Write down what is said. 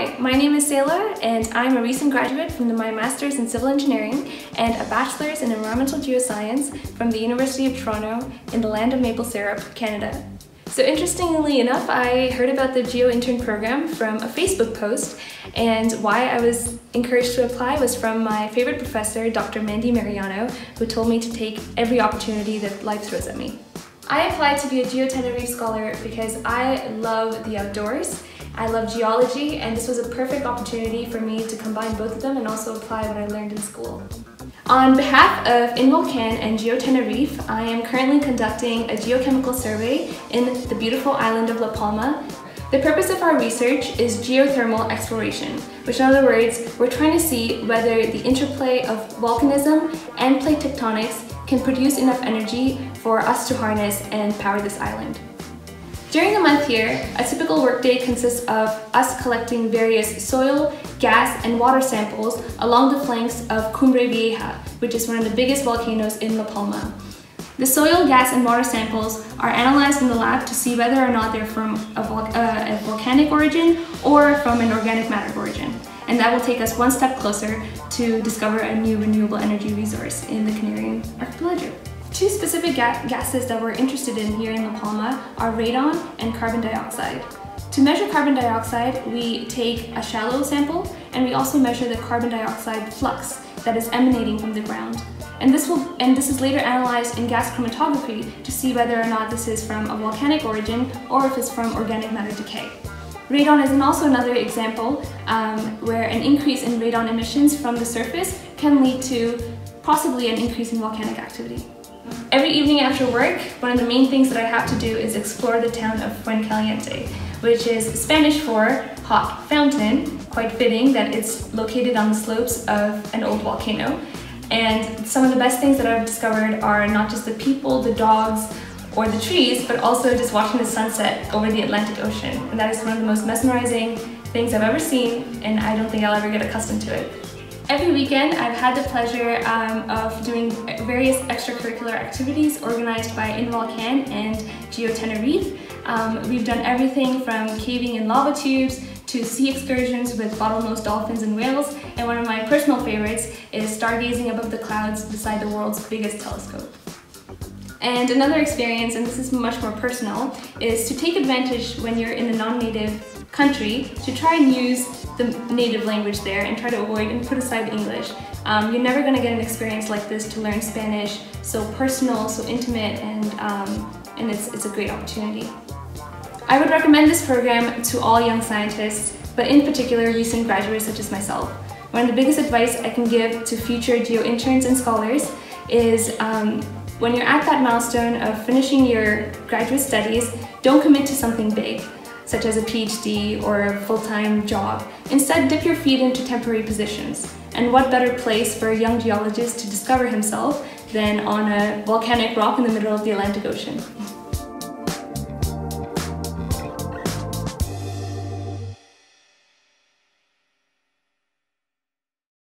Hi, my name is Sahlla and I'm a recent graduate from the my Master's in Civil Engineering and a Bachelor's in Environmental Geoscience from the University of Toronto in the land of maple syrup, Canada. So interestingly enough, I heard about the Geo Intern program from a Facebook post and why I was encouraged to apply was from my favorite professor, Dr. Mandy Mariano, who told me to take every opportunity that life throws at me. I applied to be a Geo Tenerife scholar because I love the outdoors I love geology and this was a perfect opportunity for me to combine both of them and also apply what I learned in school. On behalf of InVolcan and GeoTenerife, I am currently conducting a geochemical survey in the beautiful island of La Palma. The purpose of our research is geothermal exploration, which in other words, we're trying to see whether the interplay of volcanism and plate tectonics can produce enough energy for us to harness and power this island. During the month here, a typical workday consists of us collecting various soil, gas, and water samples along the flanks of Cumbre Vieja, which is one of the biggest volcanoes in La Palma. The soil, gas, and water samples are analyzed in the lab to see whether or not they're from a, vol uh, a volcanic origin or from an organic matter origin. And that will take us one step closer to discover a new renewable energy resource in the Canarian archipelago. Two specific ga gases that we're interested in here in La Palma are radon and carbon dioxide. To measure carbon dioxide, we take a shallow sample and we also measure the carbon dioxide flux that is emanating from the ground. And this, will, and this is later analyzed in gas chromatography to see whether or not this is from a volcanic origin or if it's from organic matter decay. Radon is also another example um, where an increase in radon emissions from the surface can lead to possibly an increase in volcanic activity. Every evening after work, one of the main things that I have to do is explore the town of Fuencaliente, which is Spanish for hot fountain, quite fitting that it's located on the slopes of an old volcano. And some of the best things that I've discovered are not just the people, the dogs, or the trees, but also just watching the sunset over the Atlantic Ocean. And that is one of the most mesmerizing things I've ever seen, and I don't think I'll ever get accustomed to it. Every weekend, I've had the pleasure um, of doing various extracurricular activities organized by InVolcan and GeoTenerife. Um, we've done everything from caving in lava tubes to sea excursions with bottlenose dolphins and whales, and one of my personal favorites is stargazing above the clouds beside the world's biggest telescope. And another experience, and this is much more personal, is to take advantage when you're in a non-native country to try and use the native language there and try to avoid and put aside English. Um, you're never going to get an experience like this to learn Spanish, so personal, so intimate, and, um, and it's, it's a great opportunity. I would recommend this program to all young scientists, but in particular recent graduates such as myself. One of the biggest advice I can give to future geo interns and scholars is um, when you're at that milestone of finishing your graduate studies, don't commit to something big such as a PhD or a full-time job. Instead, dip your feet into temporary positions. And what better place for a young geologist to discover himself than on a volcanic rock in the middle of the Atlantic Ocean.